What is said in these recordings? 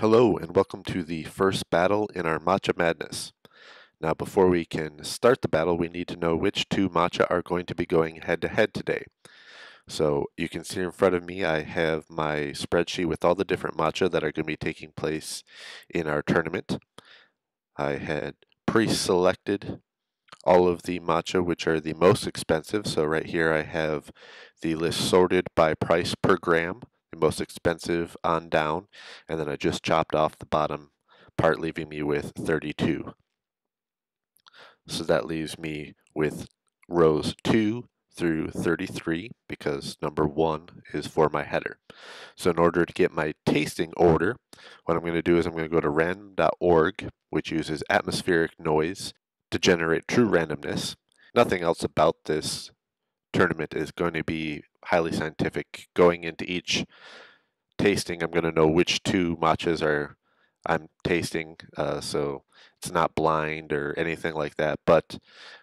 Hello and welcome to the first battle in our Matcha Madness. Now before we can start the battle we need to know which two matcha are going to be going head to head today. So you can see in front of me I have my spreadsheet with all the different matcha that are going to be taking place in our tournament. I had pre-selected all of the matcha which are the most expensive. So right here I have the list sorted by price per gram the most expensive on down, and then I just chopped off the bottom part, leaving me with 32. So that leaves me with rows 2 through 33 because number 1 is for my header. So in order to get my tasting order, what I'm going to do is I'm going to go to random.org, which uses atmospheric noise to generate true randomness. Nothing else about this tournament is going to be highly scientific. Going into each tasting, I'm going to know which two matchas are I'm tasting, uh, so it's not blind or anything like that. But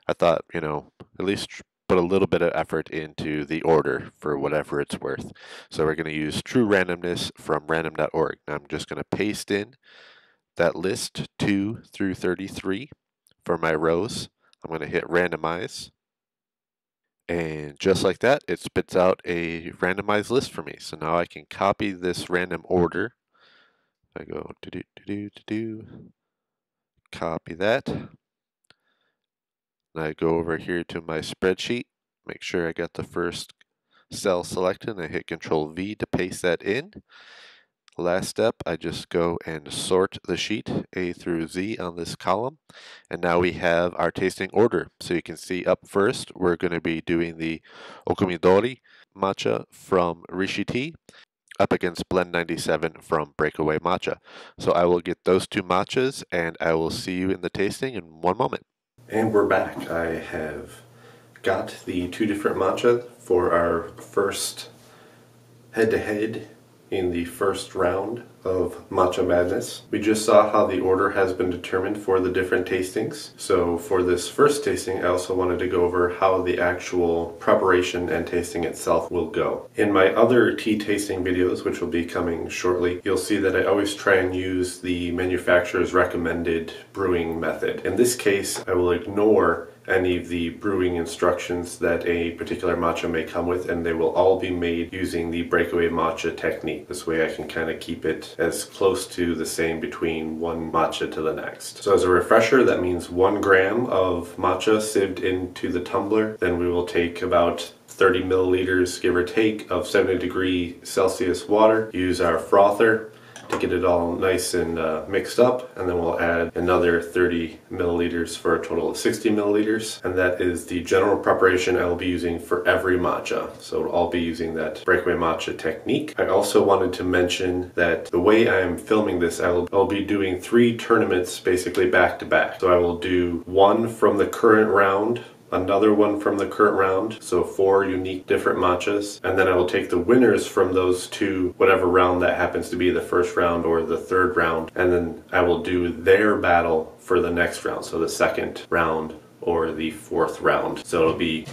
I thought, you know, at least put a little bit of effort into the order for whatever it's worth. So we're going to use true randomness from random.org. Now I'm just going to paste in that list 2 through 33 for my rows. I'm going to hit randomize. And just like that, it spits out a randomized list for me. So now I can copy this random order. I go do to do to do, copy that. And I go over here to my spreadsheet, make sure I got the first cell selected, and I hit Control V to paste that in. Last step, I just go and sort the sheet A through Z on this column. And now we have our tasting order. So you can see up first, we're going to be doing the Okumidori matcha from Rishi Tea up against Blend 97 from Breakaway Matcha. So I will get those two matchas and I will see you in the tasting in one moment. And we're back. I have got the two different matcha for our first head-to-head -head in the first round of Matcha Madness. We just saw how the order has been determined for the different tastings. So for this first tasting, I also wanted to go over how the actual preparation and tasting itself will go. In my other tea tasting videos, which will be coming shortly, you'll see that I always try and use the manufacturer's recommended brewing method. In this case, I will ignore any of the brewing instructions that a particular matcha may come with and they will all be made using the breakaway matcha technique. This way I can kind of keep it as close to the same between one matcha to the next. So as a refresher that means one gram of matcha sieved into the tumbler then we will take about 30 milliliters give or take of 70 degree Celsius water. Use our frother get it all nice and uh, mixed up and then we'll add another 30 milliliters for a total of 60 milliliters and that is the general preparation I will be using for every matcha so I'll be using that breakaway matcha technique. I also wanted to mention that the way I am filming this I will I'll be doing three tournaments basically back to back so I will do one from the current round another one from the current round, so four unique different matchas, and then I will take the winners from those two, whatever round that happens to be, the first round or the third round, and then I will do their battle for the next round, so the second round or the fourth round. So it'll be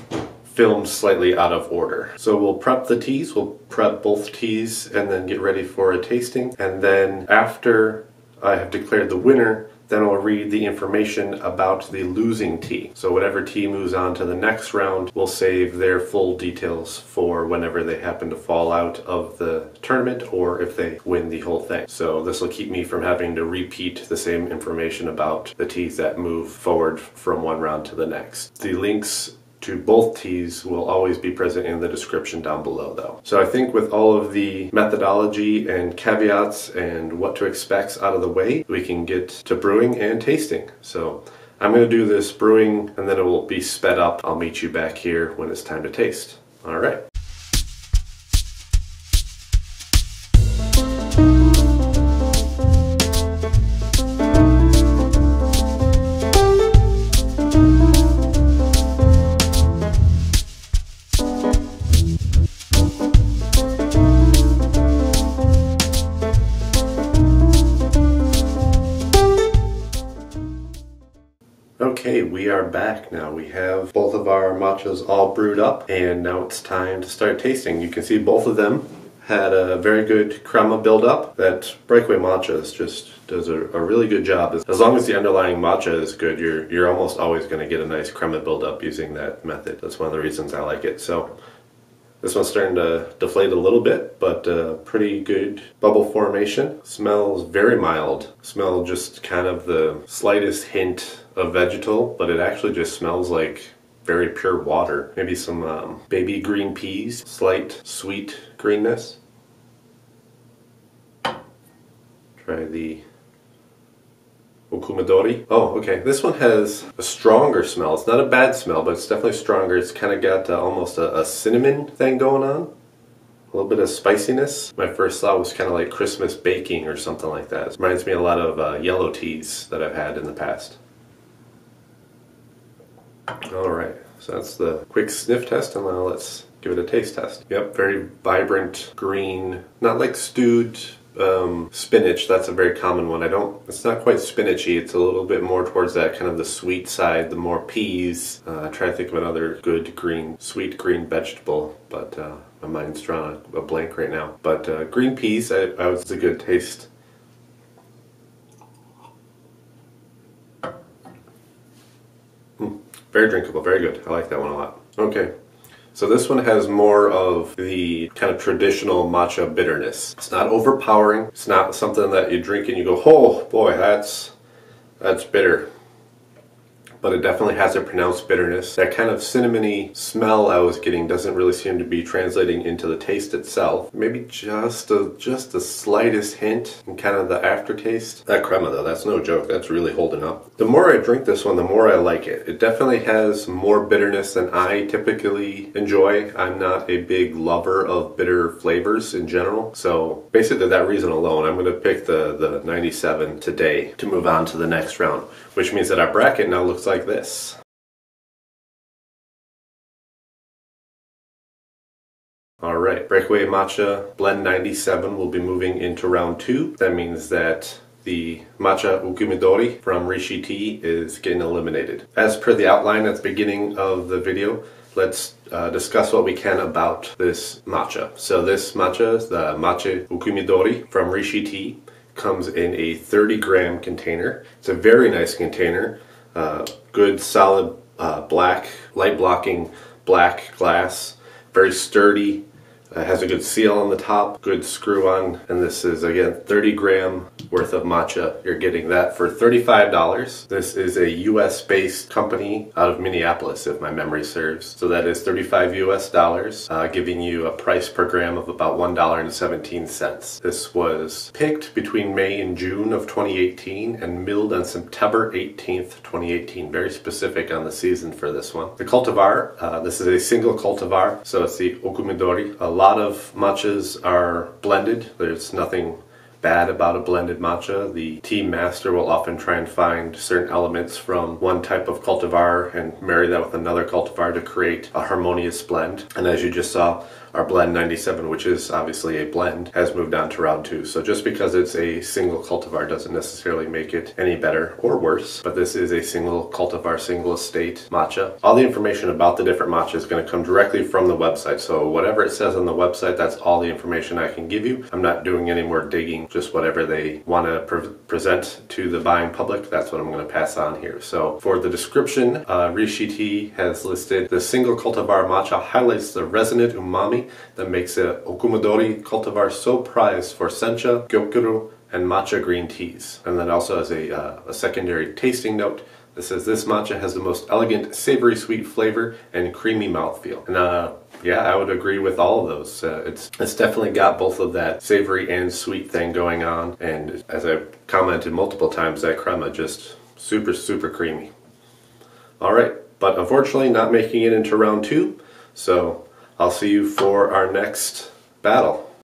filmed slightly out of order. So we'll prep the teas, we'll prep both teas and then get ready for a tasting, and then after I have declared the winner, then I'll read the information about the losing tea. So whatever tea moves on to the next round, we'll save their full details for whenever they happen to fall out of the tournament or if they win the whole thing. So this will keep me from having to repeat the same information about the teas that move forward from one round to the next. The links to both teas will always be present in the description down below though. So I think with all of the methodology and caveats and what to expect out of the way, we can get to brewing and tasting. So I'm going to do this brewing and then it will be sped up. I'll meet you back here when it's time to taste. All right. Okay, we are back now. We have both of our matchas all brewed up and now it's time to start tasting. You can see both of them had a very good crema buildup. That breakaway matcha just does a, a, really good job. As long as the underlying matcha is good, you're you're almost always going to get a nice crema buildup using that method. That's one of the reasons I like it. So this one's starting to deflate a little bit, but uh, pretty good bubble formation. Smells very mild. Smell just kind of the slightest hint of vegetal, but it actually just smells like very pure water. Maybe some um, baby green peas, slight sweet greenness. Try the Okumidori. Oh, okay. This one has a stronger smell. It's not a bad smell, but it's definitely stronger. It's kind of got uh, almost a, a, cinnamon thing going on. A little bit of spiciness. My first thought was kind of like Christmas baking or something like that. It reminds me a lot of uh, yellow teas that I've had in the past. Alright, so that's the quick sniff test, and now let's give it a taste test. Yep, very vibrant green, not like stewed um, spinach, that's a very common one. I don't, it's not quite spinachy, it's a little bit more towards that kind of the sweet side, the more peas. Uh, I try to think of another good green, sweet green vegetable, but uh, my mind's drawn a, a, blank right now. But uh, green peas, I, I was a good taste. Very drinkable, very good. I like that one a lot. Okay, so this one has more of the kind of traditional matcha bitterness. It's not overpowering. It's not something that you drink and you go, oh boy, that's that's bitter but it definitely has a pronounced bitterness. That kind of cinnamony smell I was getting doesn't really seem to be translating into the taste itself. Maybe just a just the slightest hint and kind of the aftertaste. That crema though, that's no joke. That's really holding up. The more I drink this one, the more I like it. It definitely has more bitterness than I typically enjoy. I'm not a big lover of bitter flavors in general. So basically that reason alone, I'm gonna pick the, the 97 today to move on to the next round, which means that our bracket now looks like like this. Alright, Breakaway Matcha Blend 97 will be moving into round 2. That means that the Matcha Okumidori from Rishi Tea is getting eliminated. As per the outline at the beginning of the video, let's uh, discuss what we can about this matcha. So this matcha, the Matcha Okumidori from Rishi Tea, comes in a 30 gram container. It's a very nice container. Uh, good solid uh, black, light blocking black glass, very sturdy, uh, has a good seal on the top, good screw on, and this is again 30 gram worth of matcha. You're getting that for $35. This is a US based company out of Minneapolis, if my memory serves. So that is 35 US dollars, uh, giving you a price per gram of about $1.17. This was picked between May and June of 2018 and milled on September 18th, 2018. Very specific on the season for this one. The cultivar, uh, this is a single cultivar, so it's the Okumidori, lot of matchas are blended. There's nothing bad about a blended matcha. The tea master will often try and find certain elements from one type of cultivar and marry that with another cultivar to create a harmonious blend. And as you just saw, our blend 97, which is obviously a blend, has moved on to round two. So just because it's a single cultivar doesn't necessarily make it any better or worse, but this is a single cultivar, single estate matcha. All the information about the different matcha is going to come directly from the website. So whatever it says on the website, that's all the information I can give you. I'm not doing any more digging, just whatever they want to pre present to the buying public, that's what I'm going to pass on here. So for the description, uh, Rishi Tea has listed the single cultivar matcha highlights the resonant umami that makes a Okumidori cultivar so prized for sencha, gyokuro, and matcha green teas. And then also as a, uh, a secondary tasting note that says this matcha has the most elegant, savory, sweet flavor and creamy mouthfeel. And uh, yeah, I would agree with all of those. Uh, it's it's definitely got both of that savory and sweet thing going on. And as I commented multiple times, that crema just super super creamy. All right, but unfortunately, not making it into round two. So I'll see you for our next battle.